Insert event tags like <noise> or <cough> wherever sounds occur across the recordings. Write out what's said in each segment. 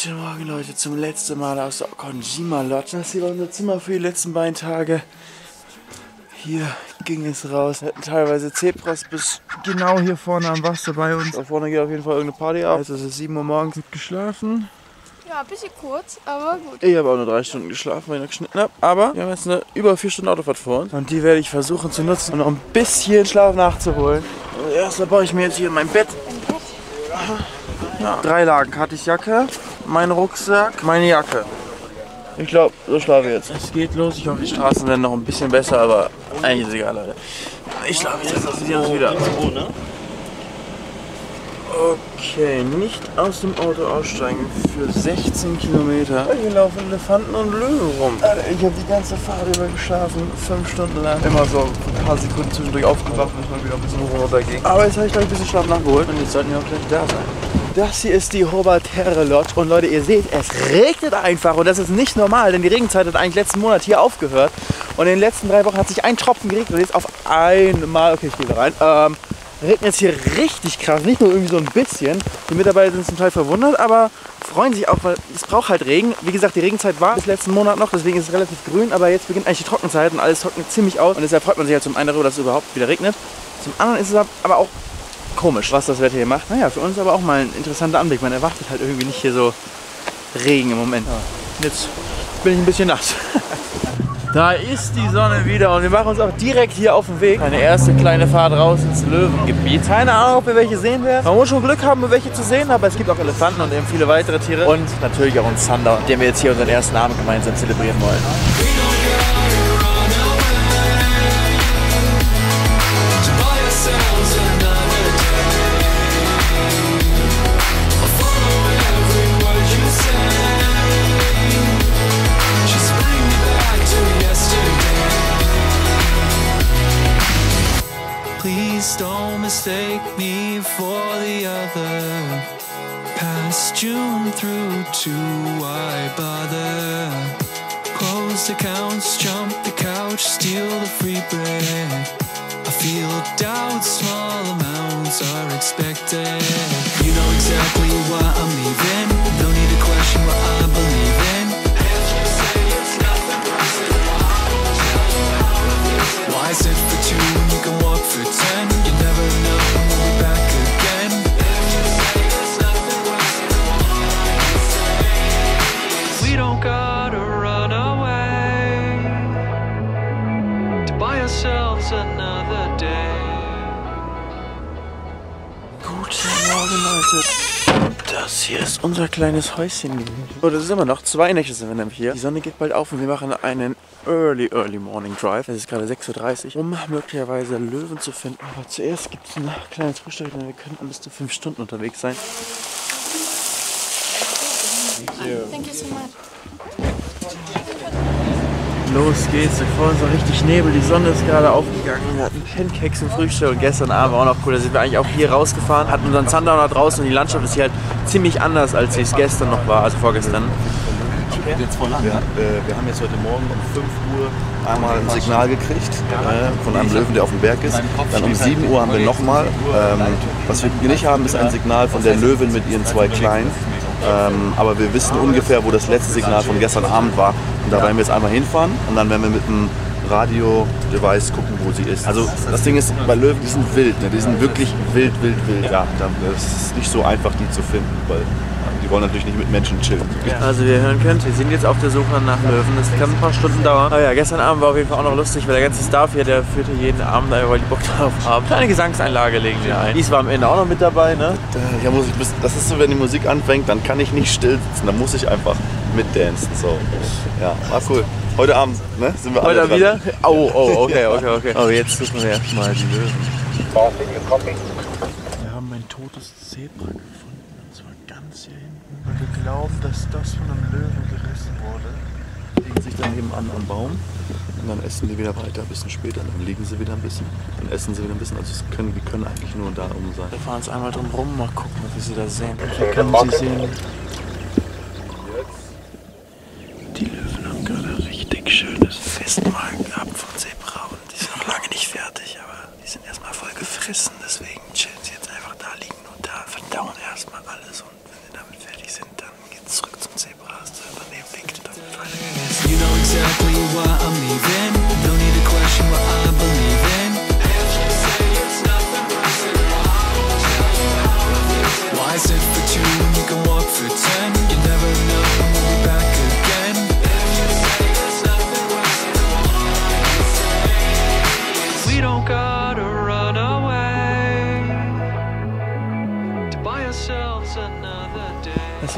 Guten Morgen, Leute, zum letzten Mal aus der Konjima Lodge. Das hier war unser Zimmer für die letzten beiden Tage. Hier ging es raus. Wir hatten teilweise Zebras bis genau hier vorne am Wasser bei uns. Da vorne geht auf jeden Fall irgendeine Party ab. Jetzt ist es 7 Uhr morgens. Gut geschlafen. Ja, ein bisschen kurz, aber gut. Ich habe auch nur drei Stunden geschlafen, weil ich noch geschnitten habe. Aber wir haben jetzt eine über vier Stunden Autofahrt vor uns. Und die werde ich versuchen zu nutzen, um noch ein bisschen Schlaf nachzuholen. Also erst baue ich mir jetzt hier mein Bett. Ja, drei Lagen. Kattis Jacke, mein Rucksack, meine Jacke. Ich glaube, so schlafe ich jetzt. Es geht los. Ich hoffe, die Straßen werden noch ein bisschen besser, aber eigentlich ist es egal, Leute. Ich schlafe jetzt. Wir sehen uns wieder. Okay, nicht aus dem Auto aussteigen für 16 Kilometer. Hier laufen Elefanten und Löwen rum. Alter, ich habe die ganze Fahrt über geschlafen, fünf Stunden lang. Immer so ein paar Sekunden zwischendurch aufgewacht, wenn es mal wieder ein bisschen runterging. Aber jetzt habe ich gleich ein bisschen Schlaf nachgeholt und jetzt sollten wir auch gleich da sein. Das hier ist die Hobarterre Lodge und Leute, ihr seht, es regnet einfach und das ist nicht normal, denn die Regenzeit hat eigentlich letzten Monat hier aufgehört und in den letzten drei Wochen hat sich ein Tropfen geregnet und jetzt auf einmal, okay, ich gehe da rein, ähm, regnet es hier richtig krass, nicht nur irgendwie so ein bisschen. Die Mitarbeiter sind zum Teil verwundert, aber freuen sich auch, weil es braucht halt Regen. Wie gesagt, die Regenzeit war bis letzten Monat noch, deswegen ist es relativ grün, aber jetzt beginnt eigentlich die Trockenzeit und alles trocknet ziemlich aus und deshalb freut man sich halt zum einen darüber, dass es überhaupt wieder regnet. Zum anderen ist es aber auch komisch, was das Wetter hier macht. Naja, für uns aber auch mal ein interessanter Anblick. Man erwartet halt irgendwie nicht hier so Regen im Moment. Jetzt bin ich ein bisschen nass. <laughs> Da ist die Sonne wieder und wir machen uns auch direkt hier auf den Weg. Eine erste kleine Fahrt raus ins Löwengebiet. Keine Ahnung, ob wir welche sehen werden. Man muss schon Glück haben, um welche zu sehen, aber es gibt auch Elefanten und eben viele weitere Tiere. Und natürlich auch einen Zander, den wir jetzt hier unseren ersten Abend gemeinsam zelebrieren wollen. Please don't mistake me for the other. Past June through to why bother? Close the accounts, jump the couch, steal the free bread. I feel doubt, small amounts are expected. You know exactly why I'm leaving. No need to Leute. Das hier ist unser kleines Häuschen. Oh, das ist immer noch. Zwei Nächte sind wir nämlich hier. Die Sonne geht bald auf und wir machen einen Early, Early Morning Drive. Es ist gerade 6.30 Uhr, um möglicherweise Löwen zu finden. Aber zuerst gibt es ein kleines Frühstück, denn wir könnten bis zu fünf Stunden unterwegs sein. Thank you so much. Los geht's, vor uns war richtig Nebel, die Sonne ist gerade aufgegangen. Wir hatten Pancakes zum Frühstück und gestern Abend war auch noch cool. Da sind wir eigentlich auch hier rausgefahren, hatten unseren Sundowner draußen und die Landschaft ist hier halt ziemlich anders, als sie es gestern noch war, also vorgestern. Wir, äh, wir haben jetzt heute Morgen um 5 Uhr einmal ein Signal gekriegt äh, von einem Löwen, der auf dem Berg ist. Dann um 7 Uhr haben wir nochmal. Ähm, was wir nicht haben, ist ein Signal von der Löwin mit ihren zwei Kleinen. Ähm, aber wir wissen ungefähr, wo das letzte Signal von gestern Abend war. Und da werden wir jetzt einmal hinfahren und dann werden wir mit einem Radio-Device gucken, wo sie ist. Also das Ding ist, bei Löwen, die sind wild. Ne? Die sind wirklich wild, wild, wild. Ja, es ist nicht so einfach, die zu finden, weil die wollen natürlich nicht mit Menschen chillen. Also wie ihr hören könnt, wir sind jetzt auf der Suche nach Löwen. Das kann ein paar Stunden dauern. Aber ja, gestern Abend war auf jeden Fall auch noch lustig, weil der ganze Staff hier, der führte jeden Abend ein, weil die Bock drauf haben. Kleine Gesangseinlage legen wir ein. Dies war am Ende auch noch mit dabei, ne? Äh, Ja, muss ich, das ist so, wenn die Musik anfängt, dann kann ich nicht still sitzen, dann muss ich einfach mitdancen. So. Ja, war cool. Heute Abend ne, sind wir alle Heute dran. wieder? Oh, oh, okay, okay, okay. Oh, jetzt suchen wir erstmal die Löwen. Wir haben ein totes Zebra gefunden, ganz hier hinten. Und wir glauben, dass das von einem Löwen gerissen wurde. legen sich dann eben an am Baum und dann essen die wieder weiter, ein bisschen später. Dann liegen sie wieder ein bisschen, dann essen sie wieder ein bisschen. Also es können, die können eigentlich nur da oben sein. Wir fahren jetzt einmal drum rum, mal gucken, ob wir sie da sehen. Und wir können sie sehen. Die Löwen haben gerade richtig schönes Festmahl gehabt vom Zebra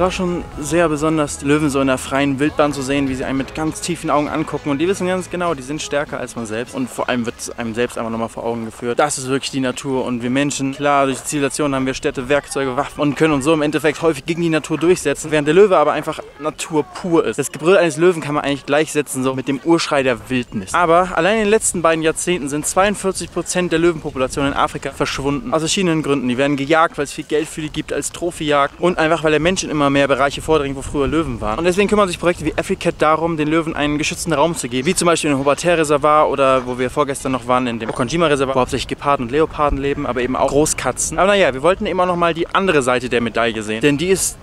Es war schon sehr besonders, Löwen so in der freien Wildbahn zu sehen, wie sie einen mit ganz tiefen Augen angucken. Und die wissen ganz genau, die sind stärker als man selbst. Und vor allem wird es einem selbst einfach nochmal vor Augen geführt. Das ist wirklich die Natur. Und wir Menschen, klar, durch die Zivilisation haben wir Städte, Werkzeuge, Waffen und können uns so im Endeffekt häufig gegen die Natur durchsetzen, während der Löwe aber einfach Natur pur ist. Das Gebrüll eines Löwen kann man eigentlich gleichsetzen so mit dem Urschrei der Wildnis. Aber allein in den letzten beiden Jahrzehnten sind 42 Prozent der Löwenpopulation in Afrika verschwunden. Aus verschiedenen Gründen. Die werden gejagt, weil es viel Geld für die gibt als Trophyjagd und einfach weil der Mensch in mehr Bereiche vordringt, wo früher Löwen waren. Und deswegen kümmern sich Projekte wie AfriCat darum, den Löwen einen geschützten Raum zu geben. Wie zum Beispiel im Hobarter-Reservat oder wo wir vorgestern noch waren, in dem Okonjima-Reservat, wo hauptsächlich Geparden und Leoparden leben, aber eben auch Großkatzen. Aber naja, wir wollten eben auch noch mal die andere Seite der Medaille sehen. Denn die ist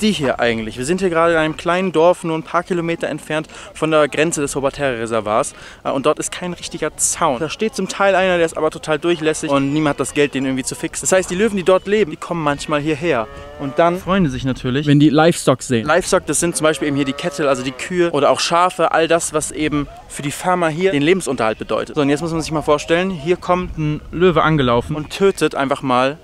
die hier eigentlich? Wir sind hier gerade in einem kleinen Dorf, nur ein paar Kilometer entfernt von der Grenze des Hobarterre-Reservoirs. Äh, und dort ist kein richtiger Zaun. Da steht zum Teil einer, der ist aber total durchlässig und niemand hat das Geld, den irgendwie zu fixen. Das heißt, die Löwen, die dort leben, die kommen manchmal hierher. Und dann freuen sie sich natürlich, wenn die Livestock sehen. Livestock, das sind zum Beispiel eben hier die Kettel, also die Kühe oder auch Schafe, all das, was eben für die Farmer hier den Lebensunterhalt bedeutet. So, und jetzt muss man sich mal vorstellen, hier kommt ein Löwe angelaufen und tötet einfach mal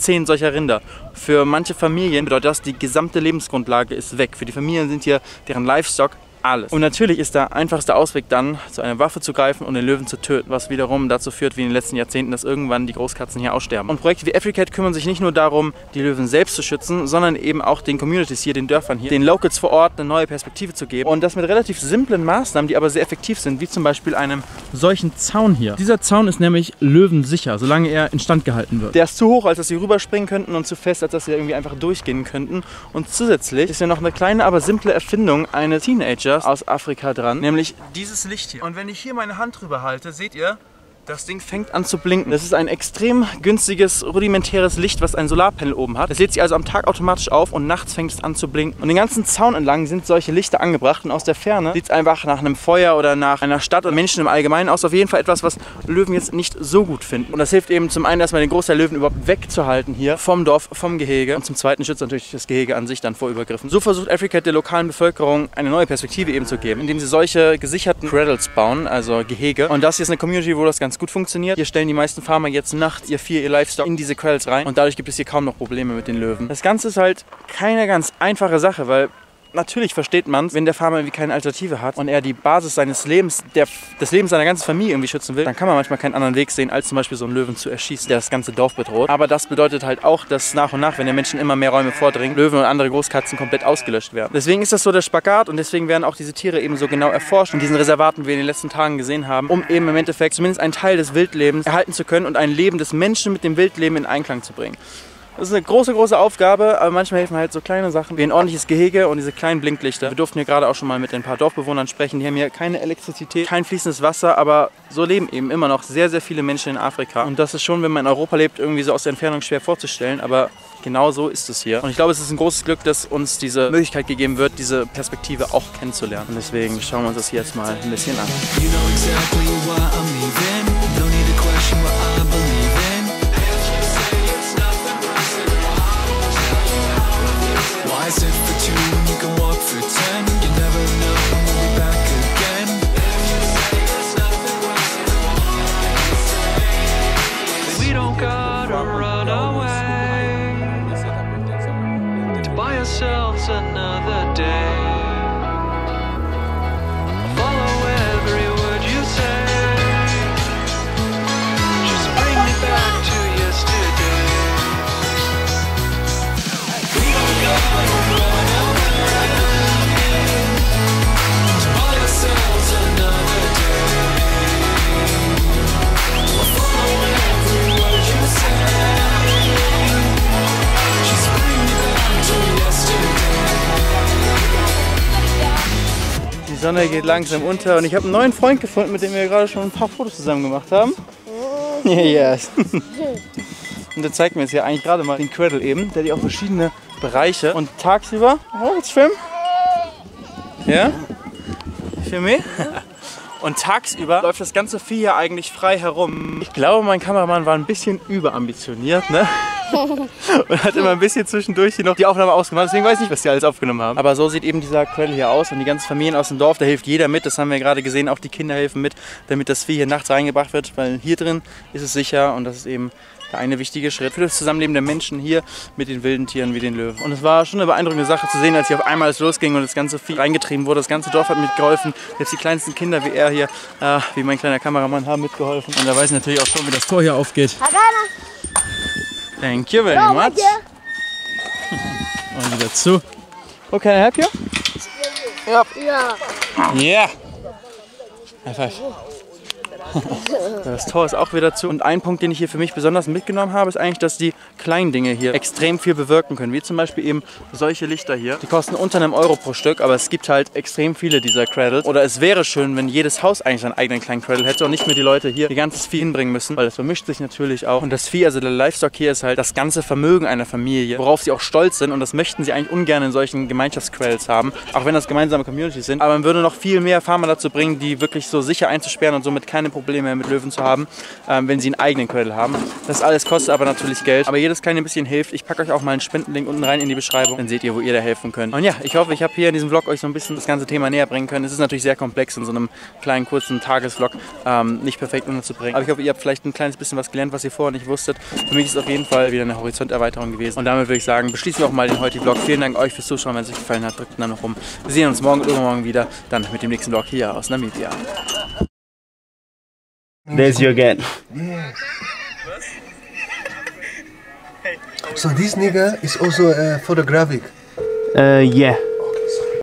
zehn solcher Rinder. Für manche Familien bedeutet das, die gesamte Lebensgrundlage ist weg. Für die Familien sind hier deren Livestock alles. Und natürlich ist der einfachste Ausweg dann, zu einer Waffe zu greifen und den Löwen zu töten, was wiederum dazu führt, wie in den letzten Jahrzehnten, dass irgendwann die Großkatzen hier aussterben. Und Projekte wie AfriCat kümmern sich nicht nur darum, die Löwen selbst zu schützen, sondern eben auch den Communities hier, den Dörfern hier, den Locals vor Ort eine neue Perspektive zu geben. Und das mit relativ simplen Maßnahmen, die aber sehr effektiv sind, wie zum Beispiel einem solchen Zaun hier. Dieser Zaun ist nämlich löwensicher, solange er instand gehalten wird. Der ist zu hoch, als dass sie rüberspringen könnten und zu fest, als dass sie irgendwie einfach durchgehen könnten. Und zusätzlich ist ja noch eine kleine, aber simple Erfindung eines Teenagers aus Afrika dran, nämlich dieses Licht hier. Und wenn ich hier meine Hand drüber halte, seht ihr, das Ding fängt an zu blinken. Das ist ein extrem günstiges, rudimentäres Licht, was ein Solarpanel oben hat. Das lädt sich also am Tag automatisch auf und nachts fängt es an zu blinken. Und den ganzen Zaun entlang sind solche Lichter angebracht und aus der Ferne sieht es einfach nach einem Feuer oder nach einer Stadt und Menschen im Allgemeinen aus. Auf jeden Fall etwas, was Löwen jetzt nicht so gut finden. Und das hilft eben zum einen erstmal den Großteil Löwen überhaupt wegzuhalten hier vom Dorf, vom Gehege. Und zum zweiten schützt natürlich das Gehege an sich dann vor Übergriffen. So versucht Africa der lokalen Bevölkerung eine neue Perspektive eben zu geben, indem sie solche gesicherten Cradles bauen, also Gehege. Und das hier ist eine Community, wo das ganz gut funktioniert. Hier stellen die meisten Farmer jetzt nachts ihr Vieh, ihr Livestock in diese Quells rein und dadurch gibt es hier kaum noch Probleme mit den Löwen. Das Ganze ist halt keine ganz einfache Sache, weil natürlich versteht man wenn der Farmer irgendwie keine Alternative hat und er die Basis seines Lebens, der, des Lebens seiner ganzen Familie irgendwie schützen will, dann kann man manchmal keinen anderen Weg sehen, als zum Beispiel so einen Löwen zu erschießen, der das ganze Dorf bedroht. Aber das bedeutet halt auch, dass nach und nach, wenn der Menschen immer mehr Räume vordringen, Löwen und andere Großkatzen komplett ausgelöscht werden. Deswegen ist das so der Spagat und deswegen werden auch diese Tiere eben so genau erforscht in diesen Reservaten, wie wir in den letzten Tagen gesehen haben, um eben im Endeffekt zumindest einen Teil des Wildlebens erhalten zu können und ein Leben des Menschen mit dem Wildleben in Einklang zu bringen. Das ist eine große, große Aufgabe, aber manchmal helfen halt so kleine Sachen wie ein ordentliches Gehege und diese kleinen Blinklichter. Wir durften hier gerade auch schon mal mit ein paar Dorfbewohnern sprechen. Die haben hier keine Elektrizität, kein fließendes Wasser, aber so leben eben immer noch sehr, sehr viele Menschen in Afrika. Und das ist schon, wenn man in Europa lebt, irgendwie so aus der Entfernung schwer vorzustellen, aber genau so ist es hier. Und ich glaube, es ist ein großes Glück, dass uns diese Möglichkeit gegeben wird, diese Perspektive auch kennenzulernen. Und deswegen schauen wir uns das hier jetzt mal ein bisschen an. You know exactly. Sonne geht langsam unter und ich habe einen neuen Freund gefunden, mit dem wir gerade schon ein paar Fotos zusammen gemacht haben. <laughs> yes. <laughs> Und der zeigt mir jetzt hier eigentlich gerade mal den Cradle eben. Der hat hier auch verschiedene Bereiche. Und tagsüber, oh, jetzt film. Ja? Für mich? <laughs> Und tagsüber läuft das ganze Vieh hier eigentlich frei herum. Ich glaube, mein Kameramann war ein bisschen überambitioniert, ne? <laughs> und hat immer ein bisschen zwischendurch hier noch die Aufnahme ausgemacht. Deswegen weiß ich nicht, was die alles aufgenommen haben. Aber so sieht eben dieser Cradle hier aus und die ganzen Familien aus dem Dorf, da hilft jeder mit. Das haben wir gerade gesehen. Auch die Kinder helfen mit, damit das Vieh hier nachts reingebracht wird, weil hier drin ist es sicher und das ist eben der eine wichtige Schritt für das Zusammenleben der Menschen hier mit den wilden Tieren wie den Löwen. Und es war schon eine beeindruckende Sache zu sehen, als hier auf einmal es losging und das ganze Vieh reingetrieben wurde. Das ganze Dorf hat mitgeholfen. Jetzt die kleinsten Kinder wie er hier, äh, wie mein kleiner Kameramann, haben mitgeholfen. Und da weiß ich natürlich auch schon, wie das Tor hier aufgeht. Thank you very much. Und wieder zu. Oh, can I help you? Ja. Yeah. High five. <laughs> Das Tor ist auch wieder zu. Und ein Punkt, den ich hier für mich besonders mitgenommen habe, ist eigentlich, dass die kleinen Dinge hier extrem viel bewirken können. Wie zum Beispiel eben solche Lichter hier. Die kosten unter einem Euro pro Stück, aber es gibt halt extrem viele dieser Cradles. Oder es wäre schön, wenn jedes Haus eigentlich seinen eigenen kleinen Cradle hätte und nicht mehr die Leute hier ihr ganzes Vieh hinbringen müssen, weil das vermischt sich natürlich auch. Und das Vieh, also der Livestock hier ist halt das ganze Vermögen einer Familie, worauf sie auch stolz sind und das möchten sie eigentlich ungern in solchen Gemeinschaftscradles haben, auch wenn das gemeinsame Communities sind. Aber man würde noch viel mehr Farmer dazu bringen, die wirklich so sicher einzusperren und somit keine Probleme mehr mit Löwen zu haben, ähm, wenn sie einen eigenen Cradle haben. Das alles kostet aber natürlich Geld. Aber jedes kleine bisschen hilft. Ich packe euch auch mal einen Spendenlink unten rein in die Beschreibung. Dann seht ihr, wo ihr da helfen könnt. Und ja, ich hoffe, ich habe hier in diesem Vlog euch so ein bisschen das ganze Thema näher bringen können. Es ist natürlich sehr komplex in so einem kleinen, kurzen Tagesvlog ähm, nicht perfekt unterzubringen. Aber ich hoffe, ihr habt vielleicht ein kleines bisschen was gelernt, was ihr vorher nicht wusstet. Für mich ist es auf jeden Fall wieder eine Horizonterweiterung gewesen. Und damit würde ich sagen, beschließen wir auch mal den heutigen Vlog. Vielen Dank euch fürs Zuschauen. Wenn es euch gefallen hat, drückt einen Daumen nach oben. Wir sehen uns morgen und übermorgen wieder. Dann mit dem nächsten Vlog hier aus Namibia. There's you again. So this nigga is also uh, photographic. Uh, yeah.